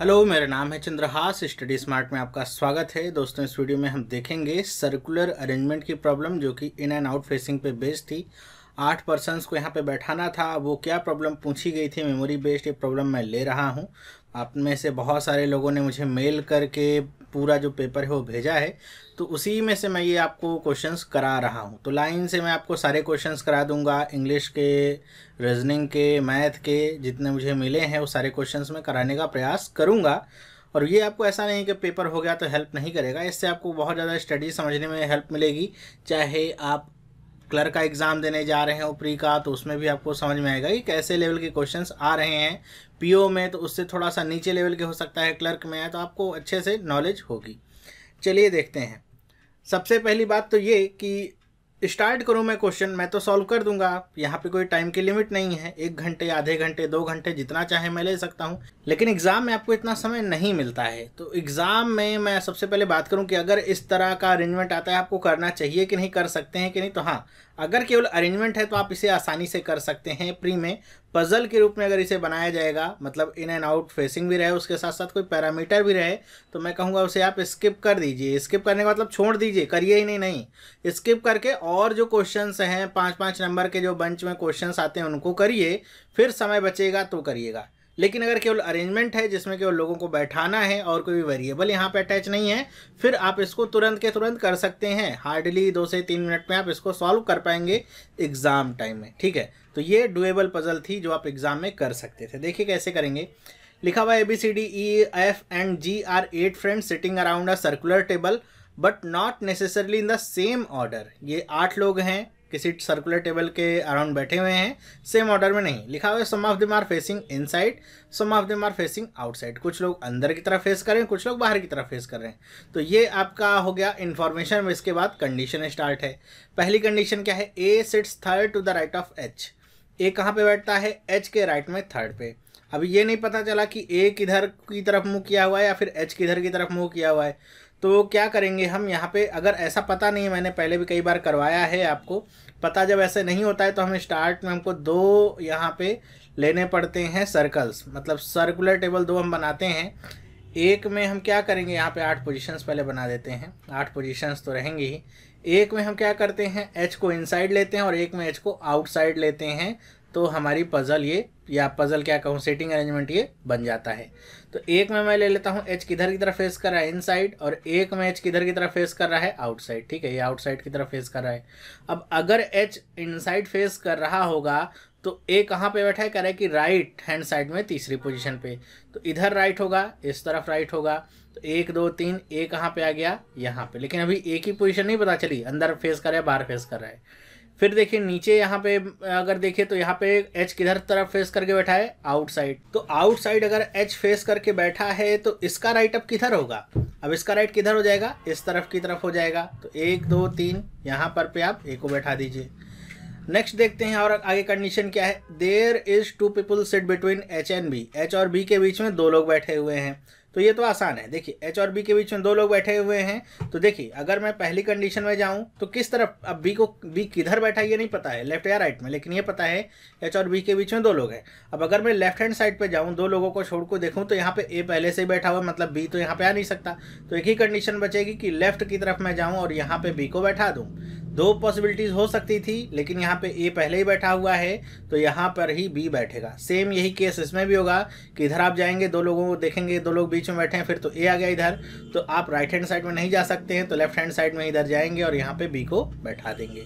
Hello, मेरा नाम है चंद्रहास, स्टडी स्मार्ट में आपका स्वागत है। दोस्तों, इस वीडियो में हम देखेंगे सर्कुलर अरेंजमेंट की प्रॉब्लम जो कि इन एंड आउट फेसिंग पे बेस्ड थी। आठ पर्सनस को यहाँ पे बैठाना था। वो क्या प्रॉब्लम पूछी गई थी मेमोरी बेस्ड ये प्रॉब्लम मैं ले रहा हूँ। आप में से बहुत सारे लोगों ने मुझे मेल करके पूरा जो पेपर है वो भेजा है। तो उसी में से मैं ये आपको क्वेश्चंस करा रहा हूँ। तो लाइन से मैं आपको सारे क्वेश्चंस करा दूँगा। इंग्लिश के रीजनिंग के मैथ के, जितने मुझे मिले हैं, वो सारे क्वेश्चंस मैं कराने का प्रयास करूँगा। और ये आपको ऐसा नहीं कि पेपर हो गया तो हेल्प नहीं करेगा। इससे आपको बहुत ज़्यादा स्टडी समझने में हेल्प मिलेगी। चाहे आप क्लर्क का एग्ज़ाम देने जा रहे हैं ऊपरी का तो उसमें भी आपको समझ में आएगा कि कैसे लेवल के क्वेश्चंस आ रहे हैं। पीओ में तो उससे थोड़ा सा नीचे लेवल के हो सकता है क्लर्क में है तो आपको अच्छे से नॉलेज होगी। चलिए देखते हैं। सबसे पहली बात तो ये कि स्टार्ट करूँ मैं क्वेश्चन, मैं तो सॉल्व कर दूँगा। यहाँ पे कोई टाइम की लिमिट नहीं है। एक घंटे, आधे घंटे, दो घंटे, जितना चाहे मैं ले सकता हूँ। लेकिन एग्ज़ाम में आपको इतना समय नहीं मिलता है। तो एग्ज़ाम में मैं सबसे पहले बात करूँ कि अगर इस तरह का अरेंजमेंट आता है, आपको करना चाहिए कि नहीं, कर सकते हैं कि नहीं? तो हाँ अगर केवल अरेंजमेंट है तो आप इसे आसानी से कर सकते हैं प्री में। पज़ल के रूप में अगर इसे बनाया जाएगा मतलब इन एंड आउट फेसिंग भी रहे, उसके साथ साथ कोई पैरामीटर भी रहे तो मैं कहूँगा उसे आप स्किप कर दीजिए। स्किप करने का मतलब छोड़ दीजिए, करिए ही नहीं नहीं। स्किप करके और जो क्वेश्चंस हैं पाँच पाँच नंबर के जो बंच में क्वेश्चंस आते हैं, उनको करिए, फिर समय बचेगा तो करिएगा। लेकिन अगर केवल अरेंजमेंट है, जिसमें केवल लोगों को बैठाना है और कोई वेरिएबल यहाँ पे अटैच नहीं है, फिर आप इसको तुरंत के तुरंत कर सकते हैं। हार्डली दो से तीन मिनट में आप इसको सॉल्व कर पाएँगे एग्ज़ाम टाइम में, ठीक है? तो ये डुएबल पजल थी जो आप एग्ज़ाम में कर सकते थे। देखिए कैसे करेंगे। लिखा हुआ A B C D E F and G are eight friends sitting around a circular table but not necessarily in the same order ये आठ लोग हैं, किसी सर्कुलर टेबल के अराउंड बैठे हुए हैं सेम ऑर्डर में नहीं। लिखा हुआ है some of them are facing inside some of them are facing outside कुछ लोग अंदर की तरफ़ फेस कर रहे हैं, कुछ लोग बाहर की तरफ़ फेस कर रहे हैं। तो ये आपका हो गया इन्फॉर्मेशन में इसके बाद कंडीशन स्टार्ट है। पहली कंडीशन क्या है? A sits third to the right of H A कहाँ पे बैठता है? एच के राइट में थर्ड पे। अभी ये नहीं पता चला कि ए किधर की तरफ़ मुँह किया हुआ है या फिर एच किधर की तरफ़ मुँह किया हुआ है। तो क्या करेंगे हम यहाँ पे? अगर ऐसा पता नहीं, मैंने पहले भी कई बार करवाया है आपको। पता जब ऐसे नहीं होता है तो हमें स्टार्ट में हमको दो यहाँ पे लेने पड़ते हैं सर्कल्स मतलब सर्कुलर टेबल दो हम बनाते हैं। एक में हम क्या करेंगे? यहाँ पे आठ पोजीशंस पहले बना देते हैं। आठ पोजीशंस तो रहेंगे ही। एक में हम क्या करते हैं? एच को इनसाइड लेते हैं और एक में एच को आउटसाइड लेते हैं। तो हमारी पज़ल ये, या पज़ल क्या कहूँ सेटिंग अरेंजमेंट ये बन जाता है। तो एक में मैं ले लेता हूँ एच किधर की तरफ़ फेस कर रहा है इनसाइड और एक में एच किधर की तरफ़ फेस कर रहा है आउटसाइड ठीक है, ये आउटसाइड की तरफ़ फेस कर रहा है। अब अगर एच इनसाइड फेस कर रहा होगा तो ए कहाँ पे बैठा है? कह रहा है कि राइट हैंड साइड में तीसरी पोजीशन पे। तो इधर राइट होगा, इस तरफ़ राइट होगा तो एक, दो, तीन ए कहाँ पे आ गया? यहाँ पे। लेकिन अभी एक ही पोजीशन नहीं पता चली, अंदर फेस कर रहा है, बाहर फेस कर रहा है। फिर देखिए, नीचे यहाँ पे, अगर देखिए तो यहाँ पे एच किधर तरफ़ फेस करके बैठा है? आउटसाइड तो आउटसाइड अगर एच फेस करके बैठा है तो इसका राइट अब किधर होगा? अब इसका राइट किधर हो जाएगा? इस तरफ़ की तरफ़ हो जाएगा। तो एक, दो, तीन, यहाँ पर पे आप ए को बैठा दीजिए। नेक्स्ट देखते हैं और आगे कंडीशन क्या है? There is two people sit between H and B H और बी के बीच में दो लोग बैठे हुए हैं। तो ये तो आसान है। देखिए एच और बी के बीच में दो लोग बैठे हुए हैं। तो देखिए, अगर मैं पहली कंडीशन में जाऊँ तो किस तरफ़, अब बी को बी किधर बैठा है, ये नहीं पता है लेफ़्ट या राइट में, लेकिन ये पता है एच और बी के बीच में दो लोग हैं। अब अगर मैं लेफ़्ट हैंड साइड पे जाऊँ, दो लोगों को, छोड़ को देखूँ तो यहाँ पे ए पहले से ही बैठा हुआ मतलब बी तो यहाँ पे आ नहीं सकता। तो एक ही कंडीशन बचेगी कि लेफ़्ट की तरफ़ मैं जाऊँ और यहाँ पे बी को बैठा दूँ। दो पॉसिबिलिटीज़ हो सकती थी, लेकिन यहाँ पे ए पहले ही बैठा हुआ है तो यहाँ पर ही बी बैठेगा। सेम यही केस इसमें भी होगा कि इधर आप जाएँगे, दो लोगों को देखेंगे, दो लोग बीच में बैठे हैं, फिर तो ए आ गया इधर तो आप राइट हैंड साइड में नहीं जा सकते हैं तो लेफ़्ट हैंड साइड में इधर जाएँगे और यहाँ पे बी को बैठा देंगे।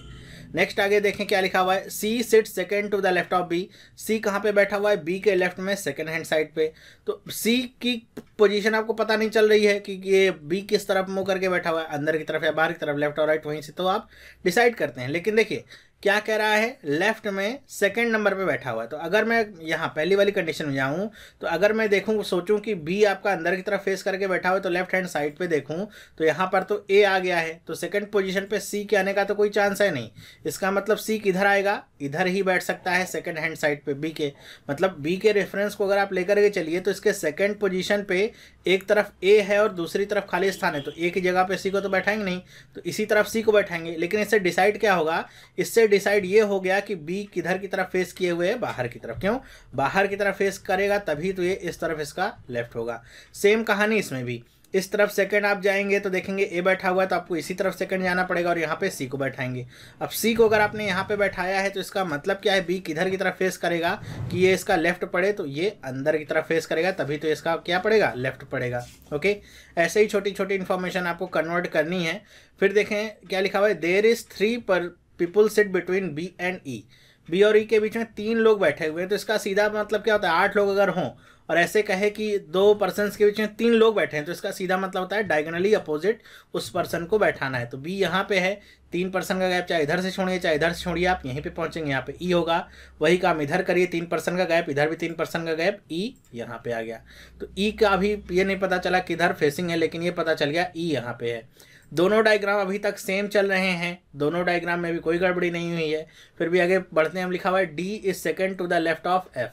नेक्स्ट आगे देखें क्या लिखा हुआ है? C sit second to the left of B C कहाँ पे बैठा हुआ है? बी के लेफ़्ट में सेकेंड हैंड साइड पे। तो सी की पोजीशन आपको पता नहीं चल रही है कि ये बी किस तरफ़ मुँह करके बैठा हुआ है? अंदर की तरफ़ या बाहर की तरफ़ लेफ़्ट और राइट वहीं से तो आप डिसाइड करते हैं। लेकिन देखिए क्या कह रहा है? लेफ़्ट में सेकंड नंबर पे बैठा हुआ है। तो अगर मैं यहाँ पहली वाली कंडीशन में जाऊँ तो अगर मैं देखूँ, सोचूँ कि बी आपका अंदर की तरफ़ फेस करके बैठा हुआ है तो लेफ़्ट हैंड साइड पे देखूँ तो यहाँ पर तो ए आ गया है। तो सेकंड पोजीशन पे सी के आने का तो कोई चांस है नहीं। इसका मतलब सी किधर आएगा? इधर ही बैठ सकता है सेकेंड हैंड साइड पर बी के। मतलब बी के रेफरेंस को अगर आप लेकर के चलिए तो इसके सेकेंड पोजिशन पे एक तरफ़ ए है और दूसरी तरफ़ खाली स्थान है तो ए की जगह पे सी को तो बैठाएँगे नहीं तो इसी तरफ़ सी को बैठाएँगे। लेकिन इससे डिसाइड क्या होगा? इससे डिसाइड ये हो गया कि बी किधर की तरफ़ फेस किए हुए है? बाहर की तरफ़। क्यों? बाहर की तरफ़ फेस करेगा, तभी तो ये इस तरफ़ इसका लेफ़्ट होगा। सेम कहानी इसमें भी। इस तरफ़ सेकंड आप जाएँगे तो देखेंगे ए बैठा हुआ है तो आपको इसी तरफ़ सेकंड जाना पड़ेगा और यहाँ पे सी को बैठाएँगे। अब सी को अगर आपने यहाँ पे बैठाया है तो इसका मतलब क्या है? बी किधर की तरफ़ फेस करेगा? कि ये इसका लेफ़्ट पड़े तो ये अंदर की तरफ़ फेस करेगा, तभी तो इसका क्या पड़ेगा? लेफ़्ट पड़ेगा ओके ऐसे ही छोटी छोटी इन्फॉर्मेशन आपको कन्वर्ट करनी है। फिर देखें, क्या लिखा हुआ है? देर इज़ थ्री पर people sit between B and E B और ई के बीच में तीन लोग बैठे हुए हैं तो इसका सीधा मतलब क्या होता है? आठ लोग अगर हों और ऐसे कहे कि दो पर्सन के बीच में तीन लोग बैठे हैं तो इसका सीधा मतलब होता है डायगनली अपोजिट उस पर्सन को बैठाना है। तो बी यहाँ पे है, तीन पर्सन का गैप चाहे इधर से छोड़िए, चाहे इधर से छोड़िए, आप यहीं पे पहुँचेंगे, यहाँ पे ई e होगा। वही काम इधर करिए, तीन पर्सन का गैप इधर भी तीन पर्सन का गैप ई यहाँ पे आ गया। तो ई e का अभी ये नहीं पता चला किधर फेसिंग है, लेकिन ये पता चल गया ई e यहाँ पे है। दोनों डायग्राम अभी तक सेम चल रहे हैं, दोनों डायग्राम में भी कोई गड़बड़ी नहीं हुई है। फिर भी आगे बढ़ते हैं, हम लिखा हुआ है D is second to the left of F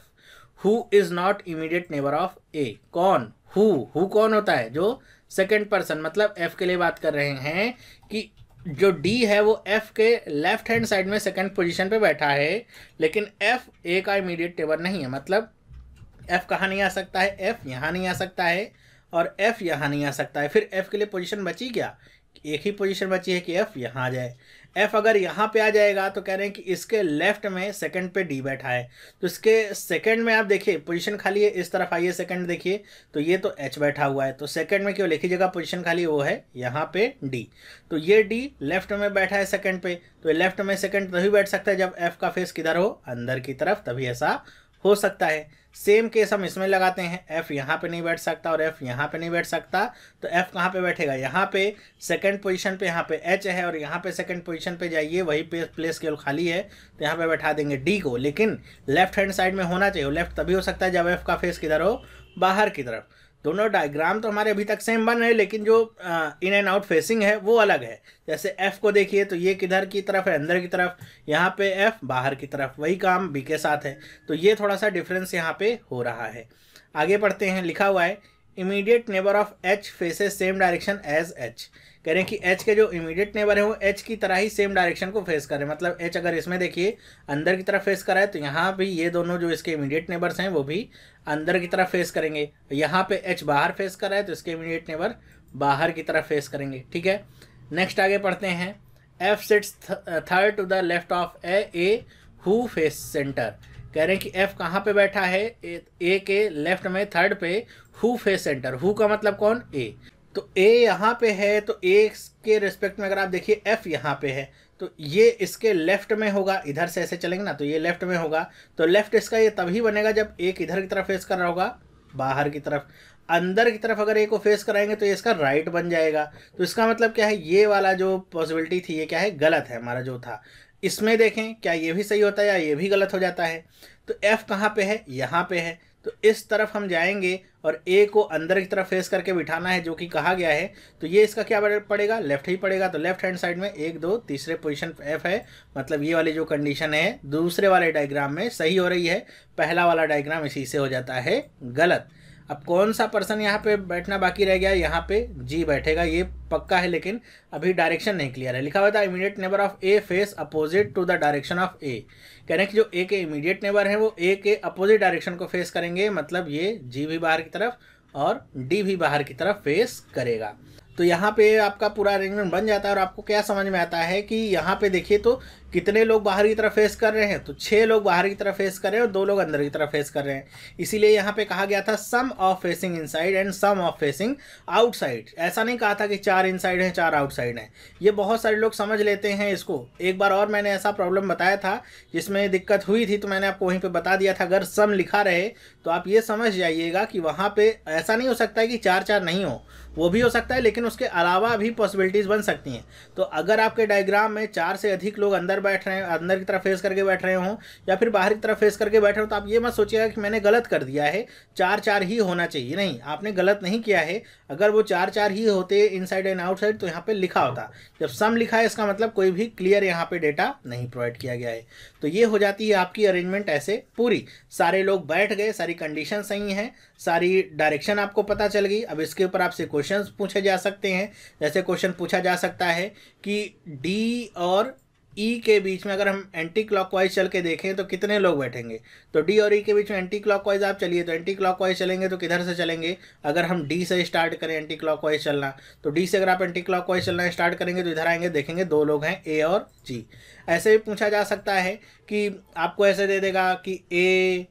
who is not immediate neighbour of A कौन? हु हु कौन होता है? जो सेकेंड पर्सन मतलब एफ़ के लिए बात कर रहे हैं कि जो डी है, वो एफ़ के लेफ़्ट हैंड साइड में सेकंड पोजीशन पे बैठा है, लेकिन एफ़ ए का इमीडिएट टेबर नहीं है। मतलब एफ़ कहाँ नहीं आ सकता है? एफ़ यहाँ नहीं आ सकता है और एफ़ यहाँ नहीं आ सकता है। फिर एफ़ के लिए पोजीशन बची क्या? एक ही पोजीशन बची है कि एफ़ यहाँ आ जाए। एफ़ अगर यहाँ पे आ जाएगा तो कह रहे हैं कि इसके लेफ़्ट में सेकंड पे डी बैठा है। तो इसके सेकंड में आप देखिए पोजीशन खाली है, इस तरफ़ आइए सेकंड देखिए तो ये तो एच बैठा हुआ है। तो सेकंड में क्यों लिखी जगह पोजीशन खाली वो है, यहाँ पे डी तो ये डी लेफ़्ट में बैठा है सेकंड पे तो लेफ़्ट में सेकंड तभी बैठ सकता है जब एफ़ का फेस किधर हो? अंदर की तरफ़, तभी ऐसा हो सकता है। सेम केस हम इसमें लगाते हैं एफ़ यहाँ पे नहीं बैठ सकता और एफ़ यहाँ पे नहीं बैठ सकता तो एफ़ कहाँ पे बैठेगा? यहाँ पे सेकंड पोजीशन पे यहाँ पे एच है और यहाँ पे सेकंड पोजीशन पे जाइए, वही पे प्लेस केवल खाली है तो यहाँ पे बैठा देंगे डी को। लेकिन लेफ़्ट हैंड साइड में होना चाहिए लेफ़्ट तभी हो सकता है जब एफ़ का फेस किधर हो? बाहर की तरफ़। दोनों डायग्राम तो हमारे अभी तक सेम बन रहे, लेकिन जो इन एंड आउट फेसिंग है, वो अलग है। जैसे एफ़ को देखिए तो ये किधर की तरफ़ है? अंदर की तरफ़। यहाँ पे एफ़ बाहर की तरफ़। वही काम बी के साथ है। तो ये थोड़ा सा डिफरेंस यहाँ पे हो रहा है। आगे पढ़ते हैं। लिखा हुआ है immediate neighbour of H faces same direction as H कह रहे हैं कि एच के जो इमीडिएट नेबर है, वो एच की तरह ही सेम डायरेक्शन को फेस करें। मतलब एच अगर इसमें देखिए, अंदर की तरफ़ फेस करा है तो यहाँ भी ये दोनों जो इसके इमीडिएट नेबर्स हैं, वो भी अंदर की तरफ़ फेस करेंगे। यहाँ पे एच बाहर फेस कर है तो इसके इमीडिएट नेबर बाहर की तरफ़ फेस करेंगे। ठीक है? नेक्स्ट आगे पढ़ते हैं। F sits third to the left of A A who face centre कह रहे हैं कि एफ़ कहाँ पे बैठा है? ए के लेफ़्ट में थर्ड पे हु फेस सेंटर हु का मतलब कौन? ए तो ए यहाँ पे है तो ए के रिस्पेक्ट में अगर आप देखिए एफ़ यहाँ पे है तो ये इसके लेफ़्ट में होगा, इधर से ऐसे चलेंगे ना तो ये लेफ़्ट में होगा तो लेफ़्ट इसका ये तभी बनेगा जब एक इधर की तरफ़ फेस कर रहा होगा? बाहर की तरफ़। अंदर की तरफ़ अगर ए को फेस कराएँगे तो ये इसका राइट बन जाएगा। तो इसका मतलब क्या है? ये वाला जो पॉसिबिलिटी थी, ये क्या है? गलत है, हमारा जो था। इसमें देखें, क्या ये भी सही होता है या ये भी गलत हो जाता है? तो एफ़ कहाँ पे है? यहाँ पे है। तो इस तरफ़ हम जाएँगे और ए को अंदर की तरफ़ फेस करके बिठाना है, जो कि कहा गया है। तो ये इसका क्या पड़ेगा? लेफ़्ट ही पड़ेगा। तो लेफ़्ट हैंड साइड में एक, दो, तीसरे पोजीशन एफ़ है। मतलब ये वाली जो कंडीशन है, दूसरे वाले डायग्राम में सही हो रही है। पहला वाला डायग्राम इसी से हो जाता है गलत। अब कौन सा पर्सन यहाँ पे बैठना बाकी रह गया? यहाँ पे जी बैठेगा, ये पक्का है, लेकिन अभी डायरेक्शन नहीं क्लियर है। लिखा हुआ था immediate neighbour of A face opposite to the direction of A कह रहे हैं कि जो ए के इमीडिएट नेबर हैं, वो ए के अपोजिट डायरेक्शन को फेस करेंगे मतलब ये जी भी बाहर की तरफ़ और डी भी बाहर की तरफ़ फेस करेगा। तो यहाँ पे आपका पूरा अरेंजमेंट बन जाता है और आपको क्या समझ में आता है कि यहाँ पे देखिए तो कितने लोग बाहर की तरफ़ फेस कर रहे हैं? तो छः लोग बाहर की तरफ़ फेस कर रहे हैं और दो लोग अंदर की तरफ़ फेस कर रहे हैं। इसीलिए यहाँ पे कहा गया था some of facing inside and some of facing outside ऐसा नहीं कहा था कि चार इनसाइड हैं, चार आउटसाइड हैं। ये बहुत सारे लोग समझ लेते हैं इसको। एक बार और मैंने ऐसा प्रॉब्लम बताया था, जिसमें दिक्कत हुई थी तो मैंने आपको वहीं पर बता दिया था। अगर सम लिखा रहे तो आप ये समझ जाइएगा कि वहाँ पर ऐसा नहीं हो सकता है कि चार चार नहीं हो। वो भी हो सकता है, लेकिन उसके अलावा भी पॉसिबिलिटीज़ बन सकती हैं। तो अगर आपके डायग्राम में चार से अधिक लोग अंदर बैठ रहे हैं, अंदर की तरफ़ फेस करके बैठ रहे हों, या फिर बाहर की तरफ़ फेस करके बैठ रहे हो तो आप ये मत सोचिएगा कि मैंने गलत कर दिया है। चार चार ही होना चाहिए। नहीं, आपने गलत नहीं किया है। अगर वो चार चार ही होते इन एंड आउटसाइड तो यहाँ पे लिखा होता। जब सम लिखा है, इसका मतलब कोई भी क्लियर यहाँ पे डेटा नहीं प्रोवाइड किया गया है। तो ये हो जाती है आपकी अरेंजमेंट ऐसे पूरी। सारे लोग बैठ गए, सारी कंडीशन सही हैं, सारी डायरेक्शन आपको पता चल गई। अब इसके ऊपर आपसे क्वेश्चंस पूछे जा सकते हैं। जैसे क्वेश्चन पूछा जा सकता है कि डी और ई e के बीच में अगर हम एंटी क्लॉकवाइज चल के देखें तो कितने लोग बैठेंगे? तो डी और ई e के बीच में एंटी क्लॉकवाइज आप चलिए तो एंटी क्लॉकवाइज चलेंगे तो किधर से चलेंगे? अगर हम डी से स्टार्ट करें एंटी क्लॉकवाइज चलना तो डी से अगर आप एंटी क्लॉकवाइज चलना स्टार्ट करेंगे तो इधर आएँगे, देखेंगे दो लोग हैं ए और जी ऐसे भी पूछा जा सकता है कि आपको ऐसे दे देगा कि A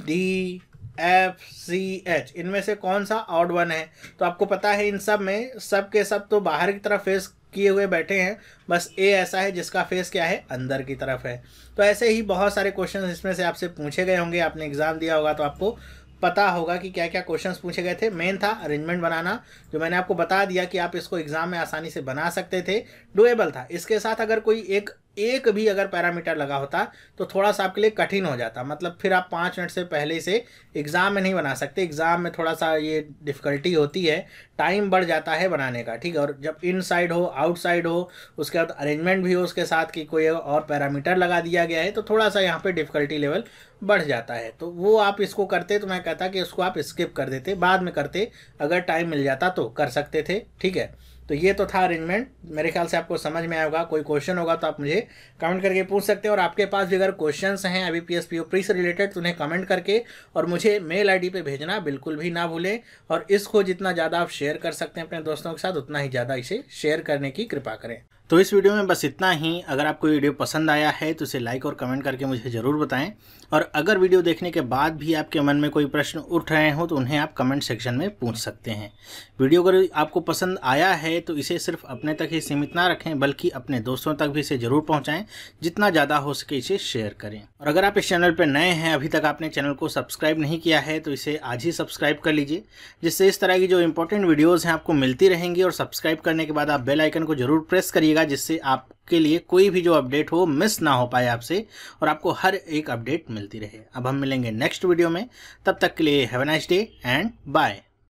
D F C H इनमें से कौन सा ऑड वन है? तो आपको पता है इन सब में, सब के सब तो बाहर की तरफ़ फेस किए हुए बैठे हैं, बस ए ऐसा है जिसका फेस क्या है? अंदर की तरफ़ है। तो ऐसे ही बहुत सारे क्वेश्चन इसमें से आपसे पूछे गए होंगे, आपने एग्ज़ाम दिया होगा तो आपको पता होगा कि क्या क्या क्वेश्चंस पूछे गए थे। मेन था अरेंजमेंट बनाना, जो मैंने आपको बता दिया कि आप इसको एग्ज़ाम में आसानी से बना सकते थे। डुएबल था। इसके साथ अगर कोई एक एक भी अगर पैरामीटर लगा होता तो थोड़ा सा आपके लिए कठिन हो जाता। मतलब फिर आप पाँच मिनट से पहले से एग्ज़ाम में नहीं बना सकते। एग्ज़ाम में थोड़ा सा ये डिफ़िकल्टी होती है। टाइम बढ़ जाता है बनाने का, ठीक है? और जब इन साइड हो आउट साइड हो, उसके बाद अरेंजमेंट भी हो उसके साथ कि कोई और पैरामीटर लगा दिया गया है तो थोड़ा सा यहाँ पर डिफ़िकल्टी लेवल बढ़ जाता है। तो वो आप इसको करते तो मैं कहता कि उसको आप स्किप कर देते। बाद में करते, अगर टाइम मिल जाता तो कर सकते थे, ठीक है? तो ये तो था अरेंजमेंट मेरे ख्याल से आपको समझ में आएगा कोई क्वेश्चन होगा तो आप मुझे कमेंट करके पूछ सकते हैं। और आपके पास भी अगर क्वेश्चंस हैं अभी पी एस पी प्री से रिलेटेड तो उन्हें कमेंट करके और मुझे मेल आईडी पे भेजना, बिल्कुल भी ना भूलें। और इसको जितना ज़्यादा आप शेयर कर सकते हैं अपने दोस्तों के साथ, उतना ही ज़्यादा इसे शेयर करने की कृपा करें। तो इस वीडियो में बस इतना ही। अगर आपको वीडियो पसंद आया है तो इसे लाइक और कमेंट करके मुझे ज़रूर बताएँ। और अगर वीडियो देखने के बाद भी आपके मन में कोई प्रश्न उठ रहे हो तो उन्हें आप कमेंट सेक्शन में पूछ सकते हैं। वीडियो अगर आपको पसंद आया है तो इसे सिर्फ़ अपने तक ही सीमित ना रखें, बल्कि अपने दोस्तों तक भी इसे ज़रूर पहुँचाएँ, जितना ज़्यादा हो सके इसे शेयर करें। और अगर आप इस चैनल पर नए हैं, अभी तक आपने चैनल को सब्सक्राइब नहीं किया है तो इसे आज ही सब्सक्राइब कर लीजिए, जिससे इस तरह की जो इंपॉर्टेंट वीडियोज़ हैं, आपको मिलती रहेंगी। और सब्सक्राइब करने के बाद आप बेल आइकन को ज़रूर प्रेस करिएगा। जिससे आपके लिए कोई भी जो अपडेट हो, मिस ना हो पाए आपसे और आपको हर एक अपडेट मिलती रहे। अब हम मिलेंगे नेक्स्ट वीडियो में। तब तक के लिए have nice day and bye